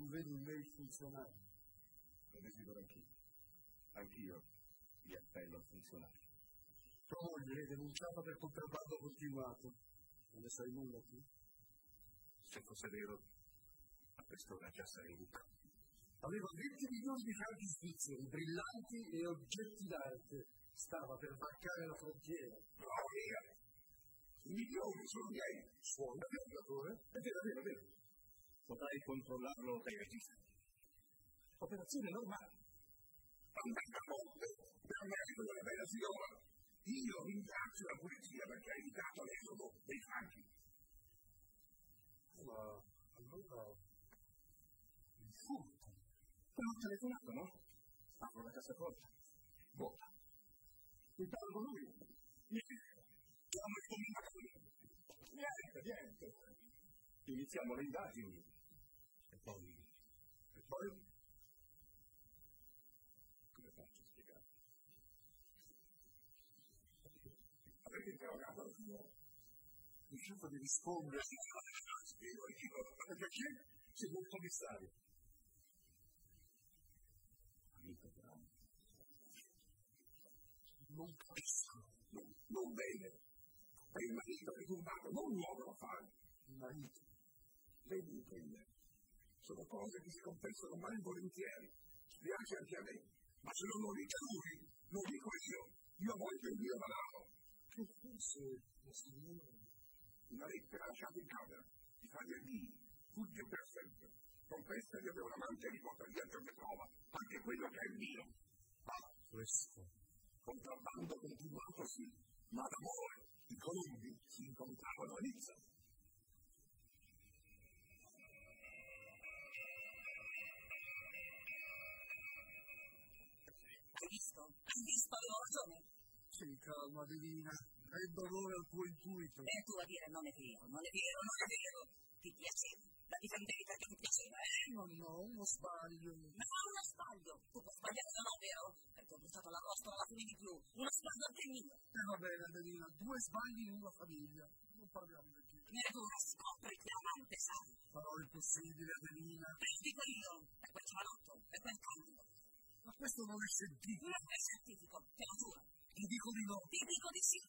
Tu vedi in me il funzionario. Lo desidero anch'io. Anch'io mi appello al funzionario. Tua moglie è denunciata per contrabbando continuato. Non ne sai nulla tu? Se fosse vero, a quest'ora già sarei in buca. Aveva 20 milioni di franchi svizzeri, brillanti e oggetti d'arte. Stava per varcare la frontiera. No, via! I milioni sono miei. Suoi, Dottore? È vero, è vero, è vero. Potrai controllarlo dai registri. Operazione normale. Morte per merito della bella signora. Io ringrazio la polizia perché ha evitato l'esodo dei franchi. Ma allora il furto. Non ho telefonato, no? Apro la cassaforte. Vuota. Mi parlo con lui. Niente. Chiamo il commendatore. Niente, niente. Iniziamo le indagini. Interrogato la signora? Mi scelgo di rispondere. Spiego io. Perché? Secondo il commissario. Amico Brown. Non capisco. Non, non bene. È il marito che è turbato, non l'uomo a fare. Il marito. Lei mi intende. Sono cose che si confessano mai volentieri. Spiace anche a me. Ma se non lo dice lui, lo dico io. Io voglio il mio denaro. Una lettera lasciata in camera. Di D. Fugge per sempre. Confessa di avere un amante e riporta via ciò che trova. Anche quello che è il mio. Ah, Questo. contrabbando continuato sì. Ma d'amore. I colombi si incontravano a Nizza. Hai visto? Hai visto? Avevo ragione. Sì, calma, Divina. Rendo onore al tuo intuito. E tu a dire non è vero, non è vero, non è vero. Ti piaceva. La difendevi perché ti piaceva, eh? No, no, uno sbaglio. Ma non uno sbaglio. Tu puoi sbagliare, non è vero? Perché ho buttato la rostra alla fine di più. Uno sbaglio anche mio. E va bene, Adelina, due sbagli in una famiglia. Non parliamo di. E tu scopri che amante sai. Farò il possibile, Adelina. E ti dico io. E quel giovanotto, e quel candido. Ma questo non è scientifico. Non è scientifico, te lo giuro. Ti dico di no. Ti dico di sì.